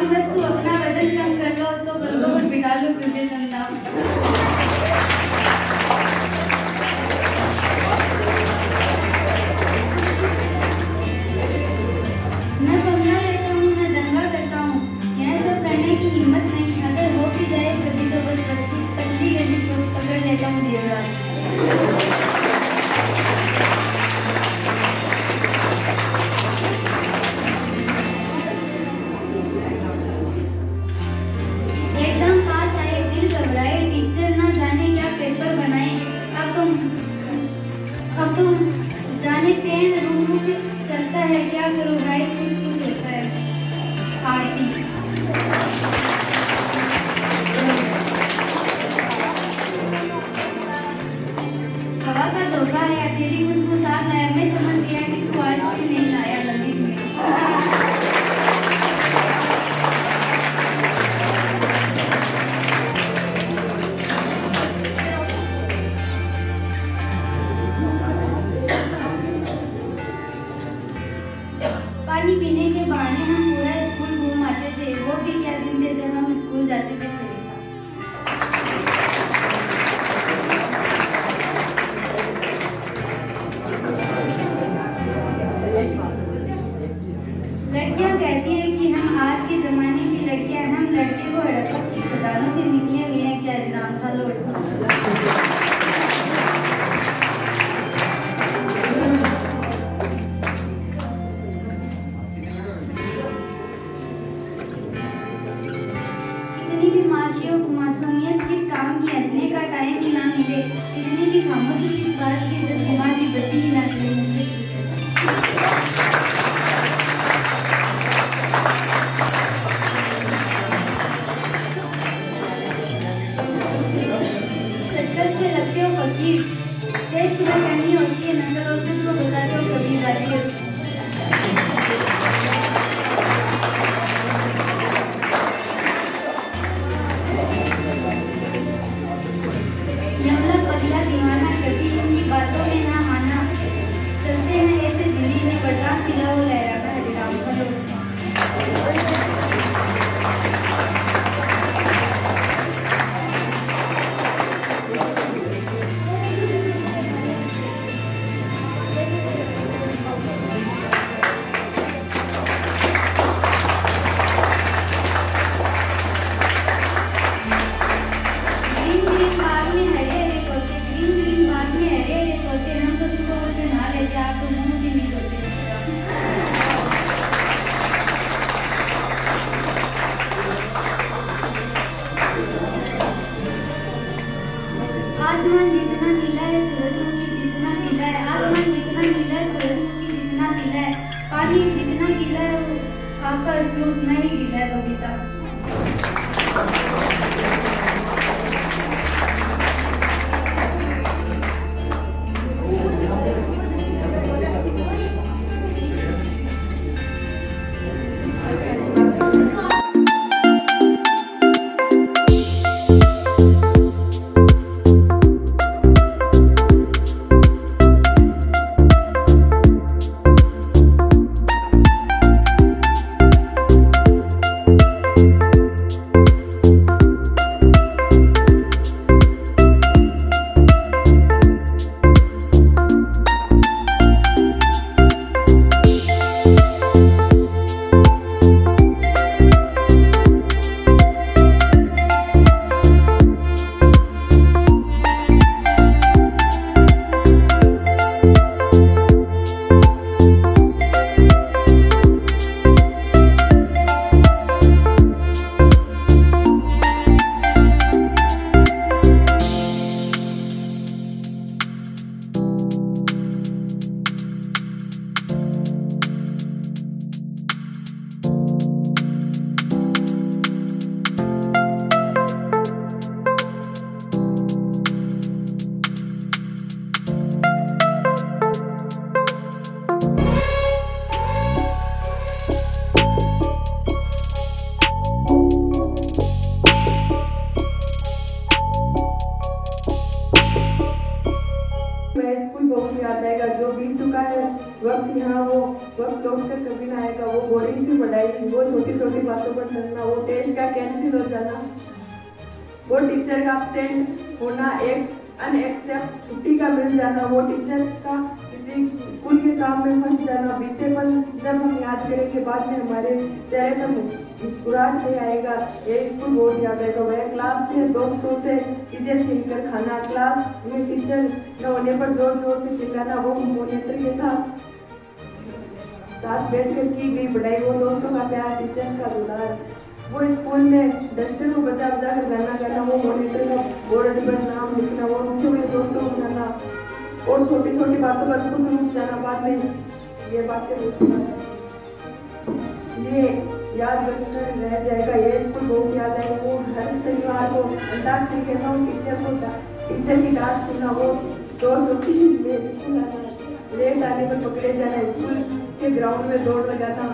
Владивостока. happy belief. मासूमियत किस काम की असली का टाइम ही ना मिले इतनी भी खामोशी किस बात की जब दिमाग काका स्मृत नाही दिलाय बबीता। वक्त यहाँ वो वक्त तो उसका कभी ना आएगा, वो बोरिंग सी पढ़ाई, वो छोटी छोटी बातों पर चलना, वो टेस्ट का कैंसिल हो जाना। वो टीचर का एबसेंट होना, एक अनएक्सेप्ट छुट्टी का मिल जाना, वो टीचर का स्कूल के काम में फंस जाना, बीते पल जब हम याद करेंगे बाद में हमारे चेहरे पर मुस्कुराहट नहीं आएगा, ये स्कूल बहुत याद आएगा। वह क्लास में दोस्तों से चीज़ें छीनकर खाना, क्लास में टीचर न होने पर ज़ोर ज़ोर से चिल्लाना, वो मोनिटर के साथ साथ बैठकर की गई पढ़ाई, वो दोस्तों का प्यार, टीचर का दुलार। वो स्कूल में डस्टर को बचा बचा कर गाना गाना, वो मॉनिटर का बोर्ड पर नाम लिखना, वो मुख्य को और छोटी छोटी बातों पर खुद जाना बाद में ये बातें ये याद बनकर रह जाएगा। ये स्कूल बहुत याद आएगा वो हर शनिवार को अंताक्षरी खेलना वो टीचर को टीचर की डांट सुनना वो। दो छोटी में लेट आने पर पकड़े जाना स्कूल के ग्राउंड में दौड़ लगाना।